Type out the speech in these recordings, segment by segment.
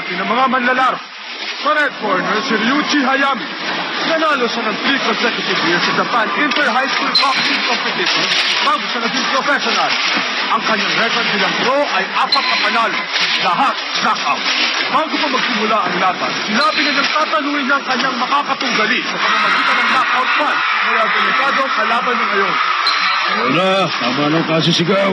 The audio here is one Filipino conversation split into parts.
Natin ang mga manlalaro. Sa red corner, si Ryuichi Hayami. Nanalo siya ng three consecutive years sa Japan Inter-High School Boxing Competition bago siya naging professional. Ang kanyang record bilang pro ay apat na panalo, lahat knockout. Bago pa magsimula ang laban, sinabi niya ng tataluin niya ang kanyang makakatunggali sa pamamagitan ng knockout punch mula delikado ang kalaban niya ngayon. Wala, tama ng kasisigaw.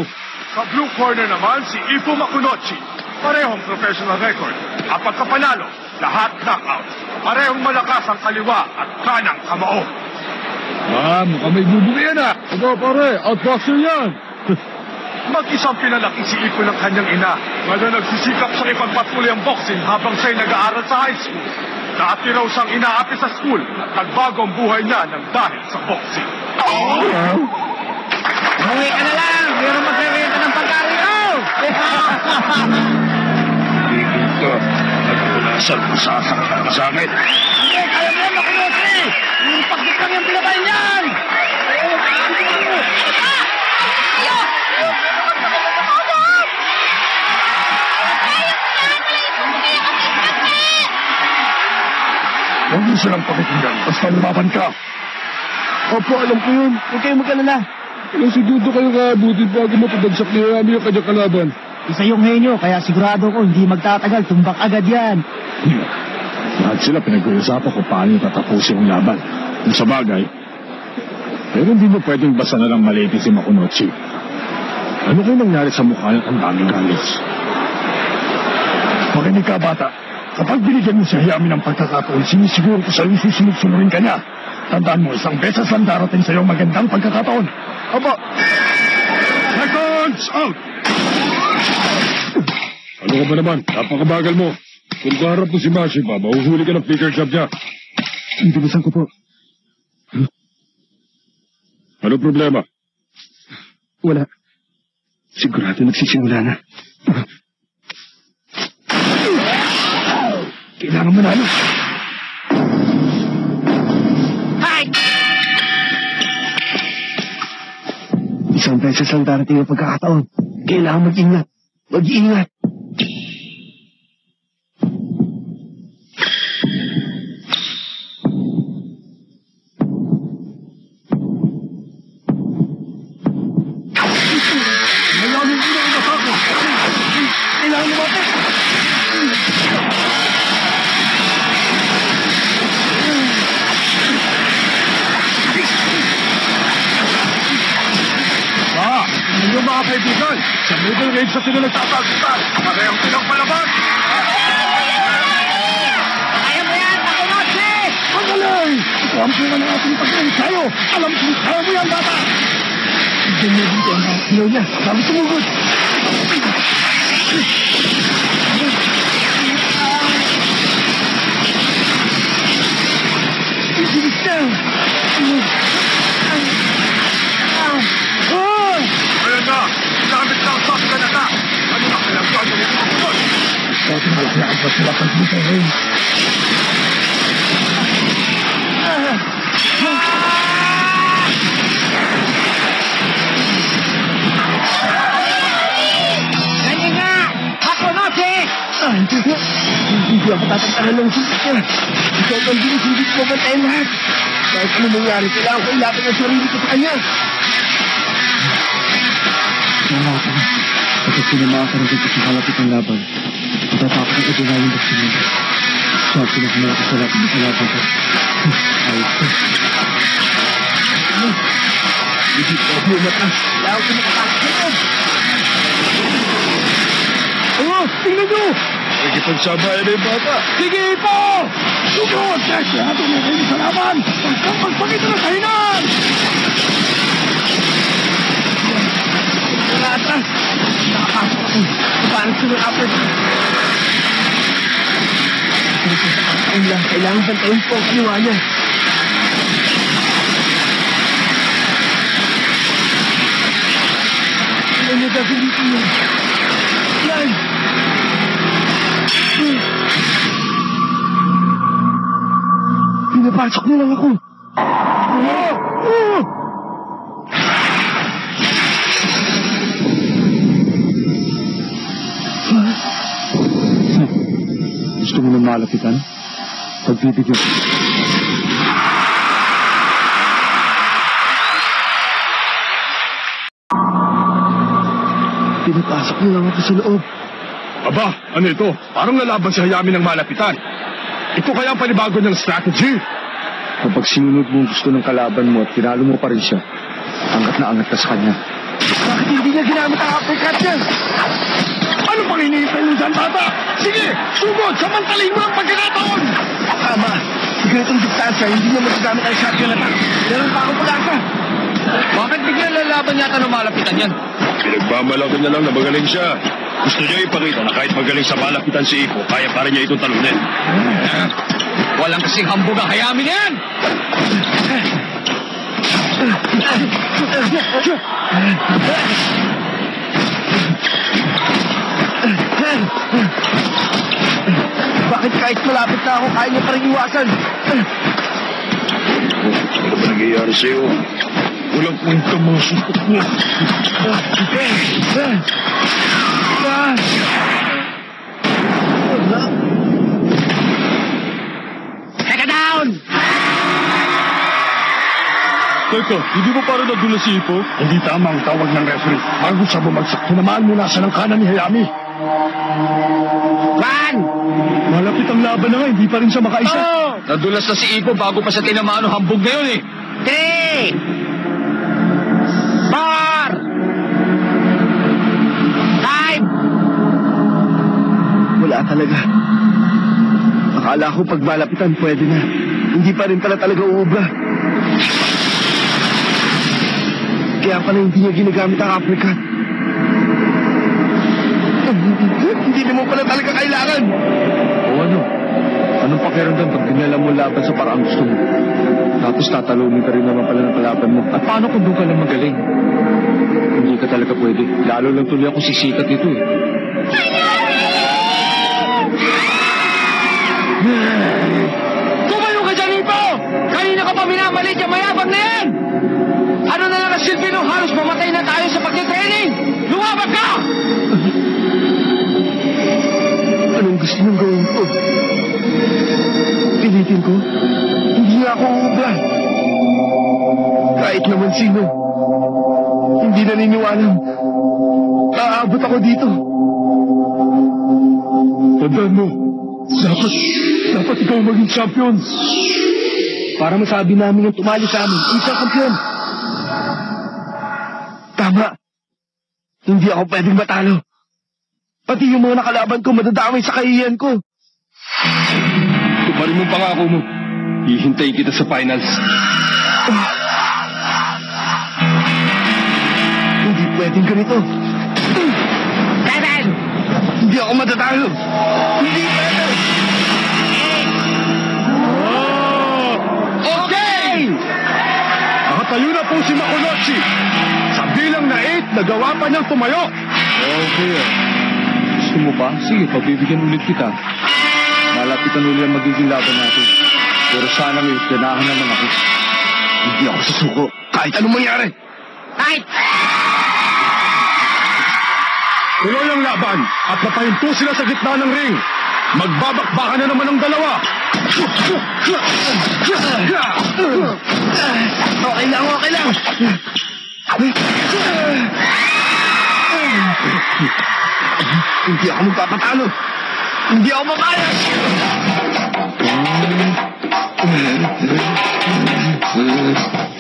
Sa blue corner naman, si Ifu Makunochi. Parehong professional record. Apat na panalo, lahat knockout. Parehong malakas ang kaliwa at kanang kamao. Ah, mukhang may bubugi yan ah. Aba pare, outboxer yan. Mag-isang pinalaki si Ifu ng kanyang ina. Ngayon nagsisikap siyang ipagpatuloy ang boxing habang siya'y nag-aaral sa high school. Dati raw siyang inaapi sa school at nagbago ang buhay niya ng dahil sa boxing. Uwi ka na lang! Meron magbebenta ng pagkain! Tigil ka. Nagpunasan, masasaktan ka sa akin. Hindi, kaya mo yan, makulosi! Yung pakit lang yung pinakain niyan! Huwag mo silang pakikinggan, basta lumaban ka. Opo, alam ko yun. Huwag kayong magkalala. Ilang segundo kayo kaabutin bago mapabagsak ni Hayami ang kanyang kalaban. Isa yung henyo, kaya sigurado ko hindi magtatagal. Tumbak agad yan. Hmm. Lahat sila pinag-uusapan kung paano tatapusin ang laban. Kung sa bagay, pero hindi mo pwedeng basta na lang malitin si Makunochi. Ano kung nangyari sa mukha niya ang daming galis? Makinig ka, bata. Kapag binigyan mo si Hayami ng pagkakataon, sinisiguro ko sa'yo susunod-sunurin ka niya. Tandaan mo, isang beses lang darating sa'yo ang magandang pagkakataon. Aba! Seconds out! Ano ka ba naman? Napakabagal mo. Kung kaharap mo si Mashiba, mahuhuli ka ng flicker job niya. Intibasan ko po. Ano problema? Wala. Sigurado nagsisimula na. Kailangan manalo. Isang beses lang darating ang pagkakataon. Kailangan mag-ingat. Mag-ingat. Nagtatagutan. Parehong pinagpalaban. Kaya mo yan, Makulosi! Magaling! Ito ang pera ng ating pag-ensayo. Alam kong kaya mo yan, bata. Mo dito ang mga kilaw niya. Sabi tumugod. Ibilis na. Ayan na, gamit na ang shotgun attack. Ano na kailang gagawin mo kamunod? Dati malaki ang pasilapan mo sa rin. Ganyan nga! Makulosi! Ah, hindi ko. Hindi ako tatantahan ng sulit niya. Ikaw ang binisigit mo bantayan lahat. Kahit ano mangyari, kailangan ko ilapit ang sarili ko sa kanya. Wala ka na. Kapag sinamakan ko sa kalapit ng laban, matatapos ang adrenaline vaccine mo. Siya ang pinagmula ko sa lapit ng laban ko. Ayos ko. Hindi ko ako umatras. Kailangan ko makapasok sa loob. Oh, tingnan nyo! Nagkipagsabayan na yung bata. Sige po! Sugod! Kasi ato na kayo sa laban! Huwag kang magpakita ng kahinan! Wala atras! Nakapasok ako. Paano sunod upward? Ang lang, kailangan bantayin po ang kaliwa niya. Ano niya gagawin niya? Yan! Pinapasok niya lang ako. Oh! Oh! Mo ng malapitan, pagbibigyan ko. Pinapasok mo lang ako sa loob. Aba, ano ito? Parang lalaban si Hayami ng malapitan. Ito kaya ang panibago niyang strategy. Kapag sinunod mo ang gusto ng kalaban mo at tinalo mo pa rin siya, angat na angat ka sa kanya. Bakit hindi niya ginamit ang uppercut niya? Ano pang iniintay mo dyan, bata? Sige, sugod! Samantalin mo ang pagkakataon! Tama. Sa ganitong distansya, hindi niya magagamit ang shotgun attack. Meron pa akong pag-asa. Bakit bigla lalaban yata ng malapitan yan? Pinagmamalaki na lang na magaling siya. Gusto niya ipakita na kahit magaling sa malapitan si Ipo, kaya pa rin niya itong talunin. Walang kasing hambog ang hayami na yan! Bakit kahit malapit na ako, kaya niya pa rin iwasan? Ano ba nangyayari sa'yo? Walang punta mga suntok mo. Teka down! Teka, hindi mo parang nadulas si Ipo? Hindi tama ang tawag ng referee. Bago siya bumagsak, tinamaan mo nasa ng kanan ni Hayami. Juan! Malapit ang laban na nga, hindi pa rin siya makaisa. Nadulas na si Ipo bago pa siya tinamaan ng hambog na yun eh. Three! Four! Five! Wala talaga. Akala ko pag malapitan, pwede na. Hindi pa rin pala talaga uubra. Kaya pala hindi niya ginagamit ang uppercut. Hindi naman pala talaga kailangan. O ano? Anong pakiramdam pag dinala mo laban sa parang gusto mo? Tapos tatalunin ka rin naman pala ng kalaban mo. At paano kung doon ka lang magaling? Hindi ka talaga pwede. Lalo lang tuloy ako sisikat nito eh. Tumayo ka dyan, Ipo! Kanina ka pa minamalit yung mayabang na yan! Ano na lang ang silbi nung halos Anong gusto niyong gawin ko? Pilitin ko? Hindi ako uubra. Kahit naman sino. Hindi naniniwalang aabot ako dito. Tandaan mo, dapat, dapat ikaw maging champion. Para masabi namin yung tumali sa amin, isang kampiyon. Tama. Hindi ako pwedeng matalo. Pati yung mga nakalaban ko madadamay sa kahiyan ko. Tuparin mo ang pangako mo. Hihintay kita sa finals. Hindi pwedeng ganito. Seven! Hindi ako matatalo. Hindi pwede. Okay! Nakatayo na po si Makunochi. Sa bilang na 8, nagawa pa niyang tumayo. Okay ah. Gusto mo pa? Sige, pagbibigyan ulit kita. Malapitan ulit ang magiging laban natin. Pero sana ngayon, ganahan naman ako. Hindi ako susuko. Kahit anong mangyari. Right! Tuloy ang laban at napahinto sila sa gitna ng ring. Magbabakbakan na naman ang dalawa. Okay lang, okay lang. Hindi ako magpapatalo. Hindi ako mapayag. Sumamba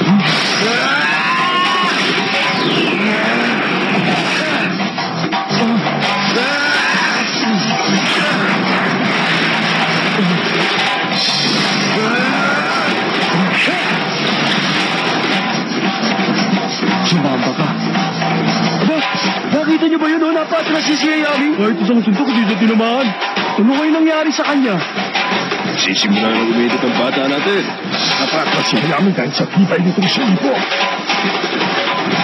ba yun? Oh, napatras si Siyayami. Kahit isang suntok, hindi na tinamaan. Ano kayo nangyari sa kanya? Sisimula na umidot ang bata natin. Napatras si Hayami dahil sa tibay nitong si Ipo.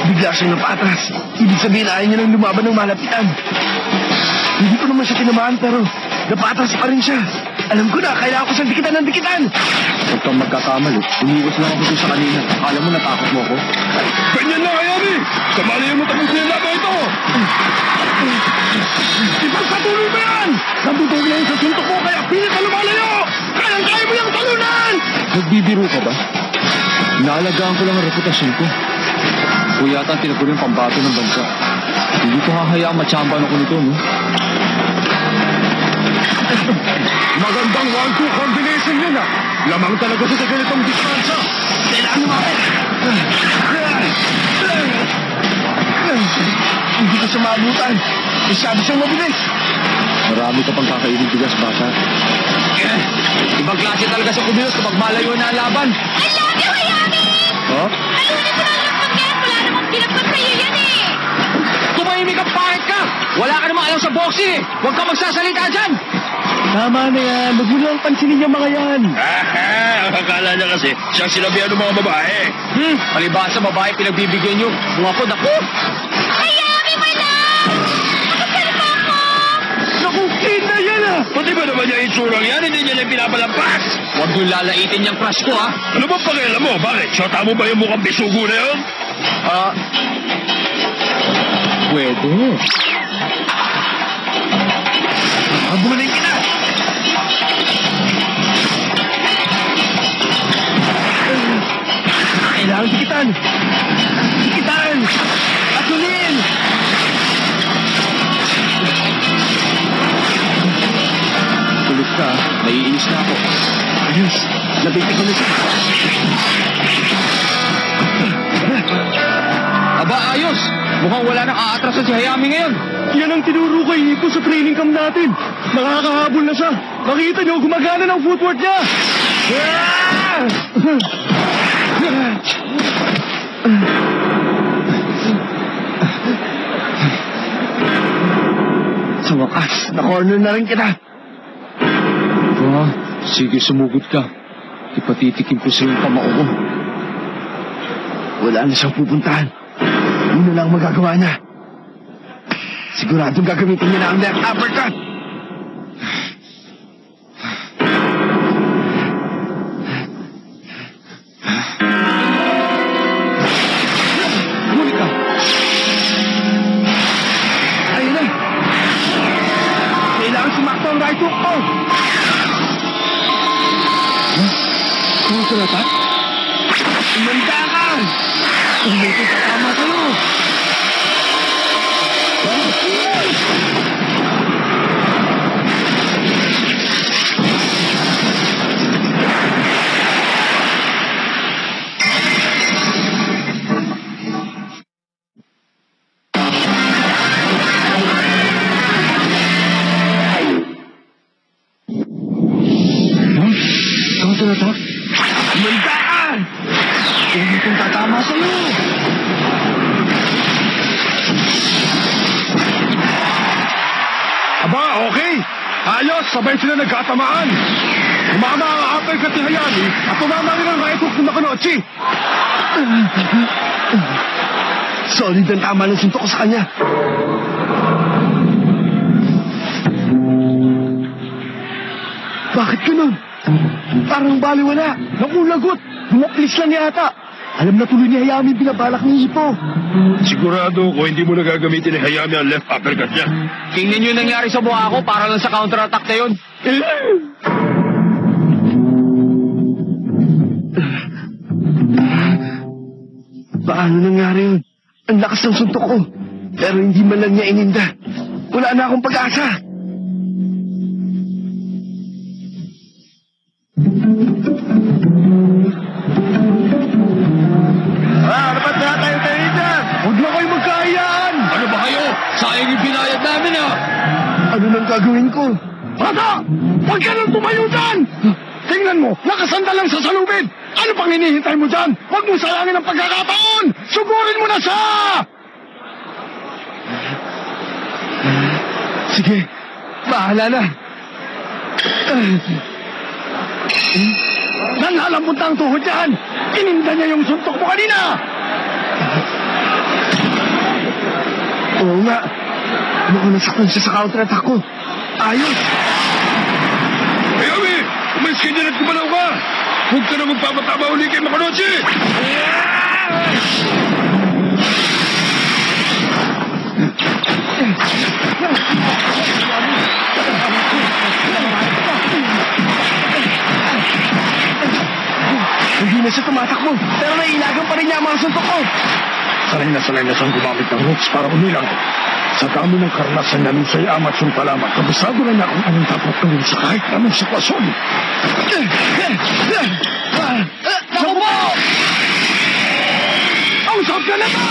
Bigla siyang napatras. Ibig sabihin ayaw niya nang lumaban ng malapitan. Hindi ko naman siya tinamaan pero napatras pa rin siya. Alam ko na, kailangan ko siyang dikitan ng dikitan. Huwag kang magkakamali. Umiwas lang ako doon sa kanina. Akala mo natakot mo ako? Ganyan lang, Hayami! Kamali mo tapos niya laban ito! Ipagpatuloy mo yan! Nabutog na yun sa suntok mo, kaya pilit na lumalayo! Kayang-kaya mo yung talunan! Nagbibiro ka ba? Naalagaan ko lang ang reputasyon ko. Kung yata ang tinagulo yung pambato ng bansa. Hindi ko hahayaang matsamban ako nito, no? Magandang one-two combination yun ah. Lamang talaga sa ganitong distansya. Kailangan lumapit! Hindi ko siya maabutan. Masyado siyang mabilis. Marami ka pang kakainin bigas, bata. Eh, ibang klase talaga sa kumilos kapag malayo na ang laban. I love you, Hayami! Ha? Nalunin mo na lang pagkat. Wala namang pinagpag sa'yo yan eh. Tumahimik ang pangit ka! Wala ka namang alam sa boxing eh! Huwag ka magsasalita dyan! Tama na yan. Huwag mo lang pansinin yung mga yan. Ah, akala niya kasi siyang sinabihan ng mga babae. Hmm, palibasa babae pinagbibigyan nyo. Kung ako, naku! Hayami, my love! Nakasal mo ako! Naku, na yan ah! Pati ba naman yung itsurang yan? Hindi niya na pinapalampas. Huwag nyo lalaitin yung crush ko, ha? Ano ba pakialam mo? Bakit? Shota mo ba yung mukhang bisugo na yun? Ah... pwede. Ah, bumalik na! Kailangan dikitan! Dikitan! Atulin! Kulit ka, naiinis na ako. Ayos! Nabitik ko na siya. Aba, ayos! Mukhang wala nang aatrasan si Hayami ngayon. Yan ang tinuro kay Ipo sa training camp natin. Nakakahabol na siya. Makita niyo, gumagana ng footwork niya. Sa wakas, na-corner na rin kita. Ba, sige sumugod ka. Ipatitikim ko sa yung pamao ko. Wala na siyang pupuntahan. Yun na lang ang magagawa niya. Siguradong gagamitin niya na ang left uppercut. Hayami at umama rin ang right hook ni Makunochi. Solid ang tama ng suntok ko sa kanya. Bakit ganun? Parang baliwala. Nakulagot. Bumuklis lang yata. Alam na tuloy ni Hayami binabalak ni Ipo. Sigurado ko hindi mo nagagamitin ni Hayami ang left uppercut niya. Tingnan nyo yung nangyari sa mukha ko para lang sa counter-attack na yun. Paano nangyari yun? Ang lakas ng suntok ko. Pero hindi man lang niya ininda. Wala na akong pag-asa. Ah, dapat na tayo tayo dyan. Huwag na kayo magkahayaan. Ano ba kayo? Sayang yung binayad namin, ha? Ano nang gagawin ko? Bata! Huwag ka nang tumayo dyan! Tingnan mo, nakasandal lang sa salubid! Ano pang hinihintay mo dyan? Huwag mo sayangin ang pagkakataon! Sugurin mo na siya! Sige, bahala na. Nanlalambot na ang tuhod niyan! Ininda niya yung suntok mo kanina! Oo nga. Mukhang nasaktan siya sa counter-attack ko. Ayos! Hayami! Umalis ka dyan at kumalaw ka! Huwag ka na magpapatama uli kay Makonochi! Hindi na siya tumatakbo, pero nailagang pa rin niya ang mga suntok ko. Sanay na sanay na siyang gumamit ng hooks para umilang ko. Sa dami ng karanasan niya nung siya'y ama at sumpalamat, kabisado na niya kung anong dapat gawin sa kahit anong sitwasyon. Naku po! Sarap ka na ba?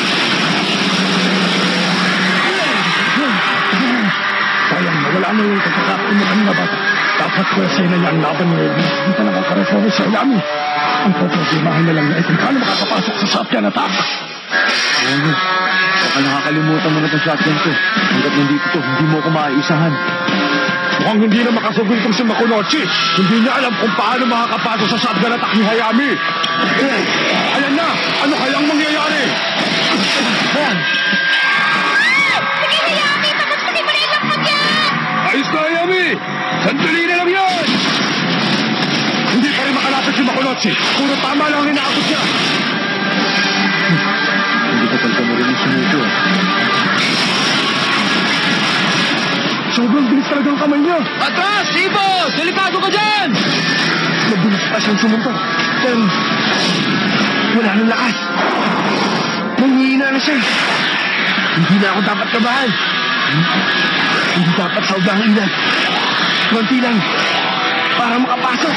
Sayang na wala na yung pagkakataon ng kanina bata. Dapat pwesay na niya ang laban Eddie. Hindi pa nakakareforme sa Yami. Ang problemahin na lang na kung paano makakapasok sa shotgun attack. Ano? Baka nakakalimutan mo na itong shotgun ko. Hanggat nandito to, hindi mo ako maaisahan. Mukhang hindi na makasugod itong si Makunochi. Hindi niya alam kung paano makakapasok sa shotgun attack ni Hayami. Ayan na! Ano kayang mangyayari? Sige, Hayami! Mo na yung lakad niya! Ayos na, Hayami! Sandali na lang yan! Hindi pa rin makalapit si Makunochi. Puro tama lang ang inaabot niya. Talaga mo rin yung sumuko. Sobrang bilis talaga ang kamay niya. Atras! Ibos! Delikado ka dyan! Mabilis pa siyang sumuntok. Pero, wala nang lakas. Nanghihina na siya. Hindi na ako dapat kabahan. Hindi dapat sa ugang ilan. Konti lang. Para makapasok.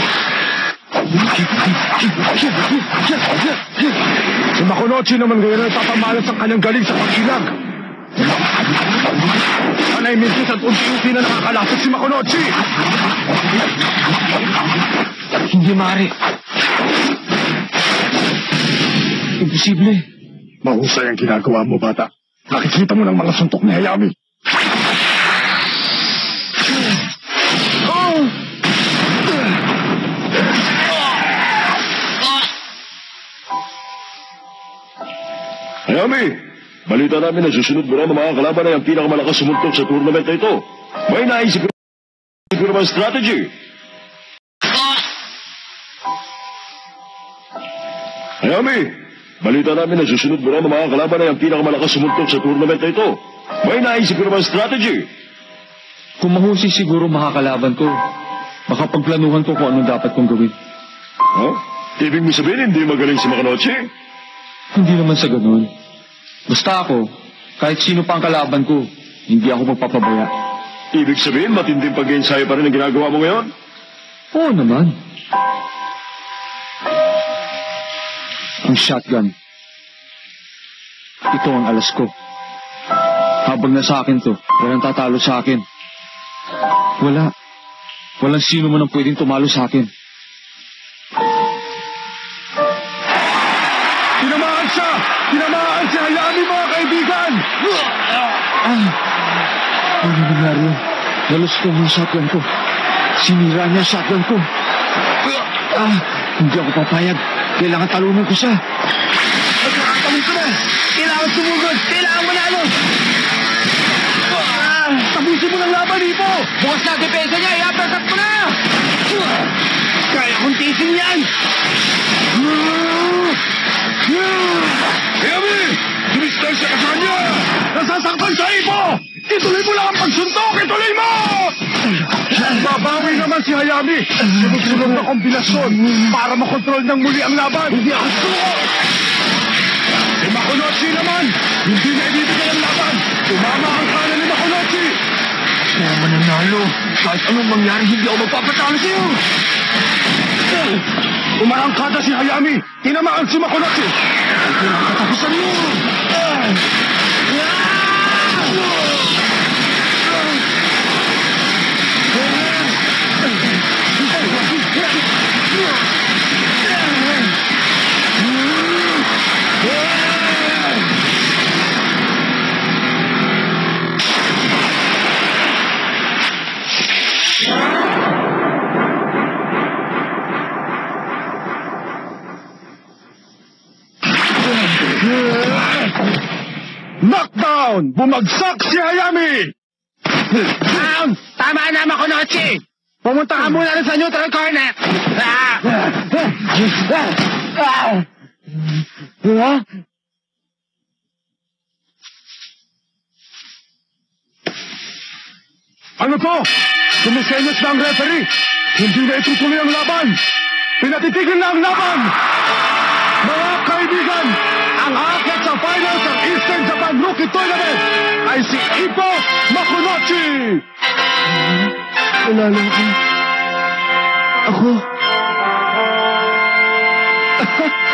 Si Makunochi naman ngayon ay tatamalas ang kanyang galing sa pag-ilag. Sanay mintis at unti-unti na nakakalapit si Makunochi. Hindi maaari. Imposible. Mahusay ang ginagawa mo, bata. Nakikita mo ng mga suntok ni Hayami. Hayami, balita namin na susunod mo na ng mga kalaban ay ang pinakamalakas sumuntok sa tournament na ito. May naisip siguro ba strategy? Hayami, balita namin na susunod mo na ng mga kalaban ay ang pinakamalakas sumuntok sa tournament na ito. May naisip ka ba strategy? Kung mahusay siguro makakalaban ko, baka pagplanuhan ko kung anong dapat kong gawin. Huh? Ibig mo sabihin hindi magaling si Makanochi? Hindi naman sa ganun. Basta ako, kahit sino pa ang kalaban ko, hindi ako magpapabaya. Ibig sabihin matinding pag-ensayo pa rin ang ginagawa mo ngayon? Oo naman. Ang shotgun. Ito ang alas ko. Habang nasa akin to, walang tatalo sa akin. Wala. Walang sino man ang pwedeng tumalo sa akin. Ah! Ano nangyari ko yung shotgun ko. Sinira niya shotgun ko. Ah! Hindi ako papayag. Kailangan talunan ko siya. Pagkakatalong ko na. Kailangan sumugod. Kailangan manalo. Ah, Tapusin mo ng laban, Ipo! bukas na depensa niya. I-uppercut mo na. Kaya kong tiisin yan. Hayami! Dumistansya ka sa kanya! Nasasaktan sa Ipo! Ituloy mo lang ang pagsuntok! Ituloy mo! Babawi naman si Hayami! Sunod-sunod na kombinasyon para makontrol ng muli ang laban! Hindi ako suko! Si Makunochi naman! Hindi na ibibigay ang laban! Tumama ang kanan ni Makunochi! Kaya mananalo. Kahit anong mangyari, hindi ako magpapatalo sa'yo. Umarangkada si Hayami! Tinamaan si Makunochi! Katapusan mo. Bye. Bumagsak si Hayami! Um, tama na, Makonochi! Pumunta ka muna sa neutral corner! Ah! Ah! Ah! Ano to? Sumisenyos na ang referee! Hindi na itutuloy ang laban! Pinatitigil na ang laban! Mga kaibigan, ang akyat sa finals ng Eastern Japan! Rookie Tournament ay si Ippo Makunochi! Nanalo ako. Ako?